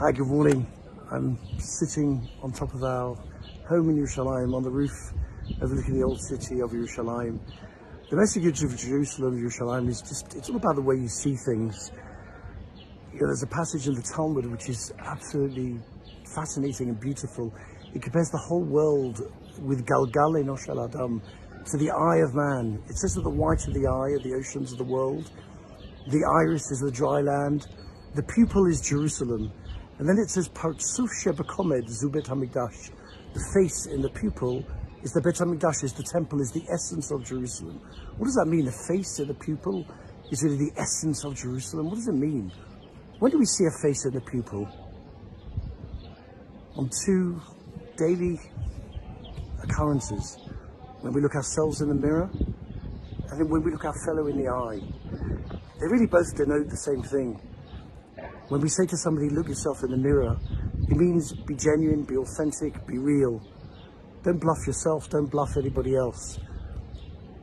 Hi, good morning. I'm sitting on top of our home in Yerushalayim on the roof overlooking the old city of Yerushalayim. The message of Jerusalem, Yerushalayim, is just, it's all about the way you see things. You know, there's a passage in the Talmud which is absolutely fascinating and beautiful. It compares the whole world with Galgal Enosh Adam to the eye of man. It says that the white of the eye are the oceans of the world, the iris is the dry land, the pupil is Jerusalem, and then it says Partsuf Shebakomed Zubet Hamikdash. The face in the pupil is the Bet Hamikdash, is the temple, is the essence of Jerusalem. What does that mean? The face in the pupil is really the essence of Jerusalem. What does it mean? When do we see a face in the pupil? On two daily occurrences. When we look ourselves in the mirror, and then when we look our fellow in the eye. They really both denote the same thing. When we say to somebody, look yourself in the mirror, it means be genuine, be authentic, be real. Don't bluff yourself, don't bluff anybody else.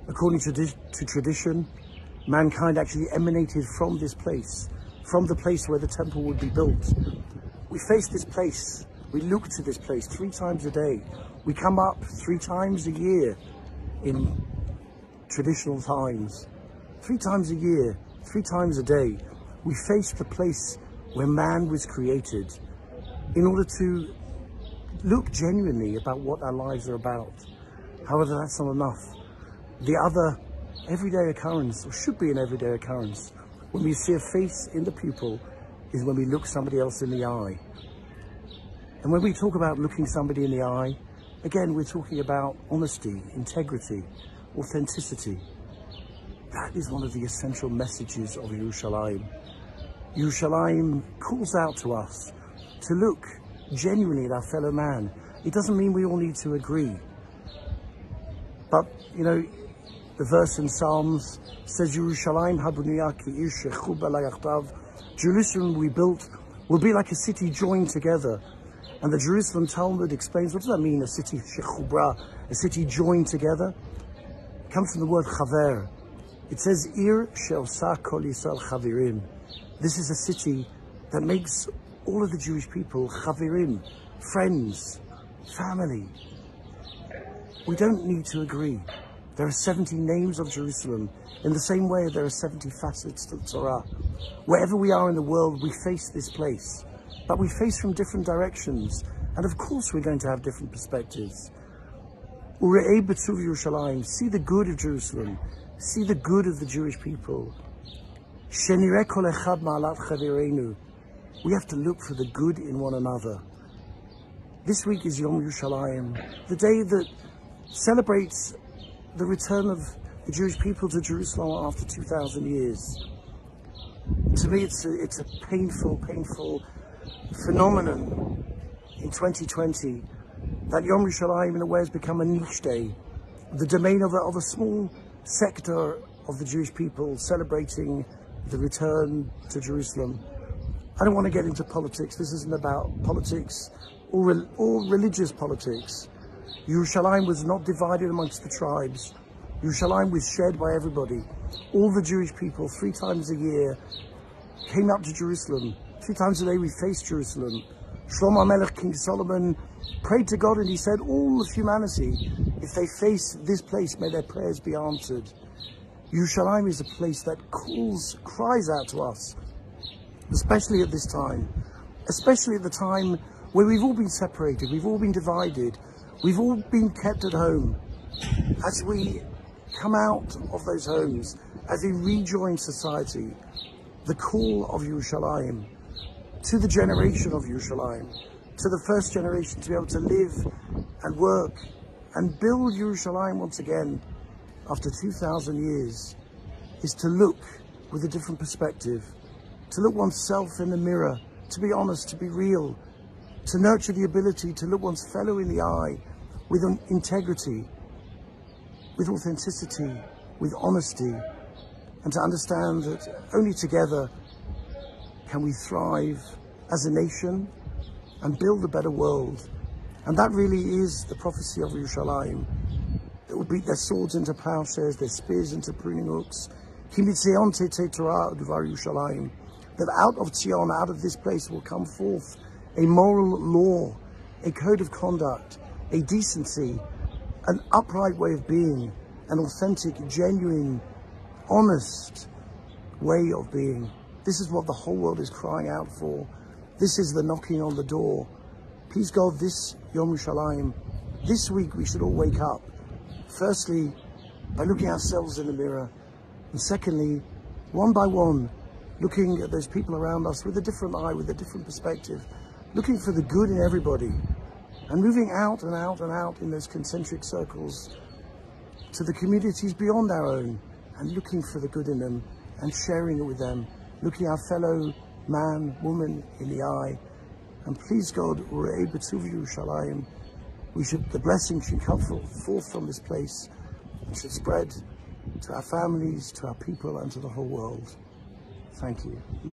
According to, to tradition, mankind actually emanated from this place, from the place where the temple would be built. We face this place, we look to this place three times a day. We come up three times a year in traditional times. Three times a year, three times a day, we face the place where man was created in order to look genuinely about what our lives are about. However, that's not enough. The other everyday occurrence, or should be an everyday occurrence, when we see a face in the pupil, is when we look somebody else in the eye. And when we talk about looking somebody in the eye, again, we're talking about honesty, integrity, authenticity. That is one of the essential messages of Yerushalayim. Yerushalayim calls out to us to look genuinely at our fellow man. It doesn't mean we all need to agree. But, you know, the verse in Psalms says, Yerushalayim Jerusalem we built will be like a city joined together. And the Jerusalem Talmud explains, what does that mean, a city shechubra, a city joined together? It comes from the word chaver, it says, Ir She'osa Kol Yisrael Chaverim. This is a city that makes all of the Jewish people Chaverim, friends, family. We don't need to agree. There are 70 names of Jerusalem. In the same way, there are 70 facets to the Torah. Wherever we are in the world, we face this place. But we face from different directions. And of course, we're going to have different perspectives. See the good of Jerusalem see the good of the Jewish people. We have to look for the good in one another. This week is Yom Yerushalayim, the day that celebrates the return of the Jewish people to Jerusalem after 2,000 years. To me, it's a, it's a painful, painful phenomenon in 2020 that Yom Yerushalayim in a way has become a niche day, the domain of a, of a small sector of the Jewish people celebrating the return to Jerusalem. I don't want to get into politics. This isn't about politics or, re or religious politics. Yerushalayim was not divided amongst the tribes. Yerushalayim was shared by everybody. All the Jewish people, three times a year, came up to Jerusalem. Three times a day we faced Jerusalem. Shlomo Melech, King Solomon, prayed to God and he said, all of humanity, if they face this place, may their prayers be answered. Yerushalayim is a place that calls, cries out to us, especially at this time, especially at the time where we've all been separated, we've all been divided, we've all been kept at home. As we come out of those homes, as we rejoin society, the call of Yerushalayim to the generation of Yerushalayim, to the first generation to be able to live and work and build Yerushalayim once again after 2,000 years is to look with a different perspective, to look oneself in the mirror, to be honest, to be real, to nurture the ability to look one's fellow in the eye with integrity, with authenticity, with honesty, and to understand that only together can we thrive as a nation and build a better world. And that really is the prophecy of Yerushalayim. Beat their swords into plowshares, their spears into pruning hooks. that out of Zion, out of this place will come forth a moral law, a code of conduct, a decency, an upright way of being, an authentic, genuine, honest way of being. This is what the whole world is crying out for. This is the knocking on the door. Please God, this Yom Yerushalayim, this week we should all wake up. Firstly, by looking ourselves in the mirror. And secondly, one by one, looking at those people around us with a different eye, with a different perspective, looking for the good in everybody, and moving out and out and out in those concentric circles to the communities beyond our own, and looking for the good in them and sharing it with them, looking our fellow man, woman in the eye. And please God, we're Urei B'tuv Yerushalayim, we should, the blessing should come forth from this place and should spread to our families, to our people, and to the whole world. Thank you.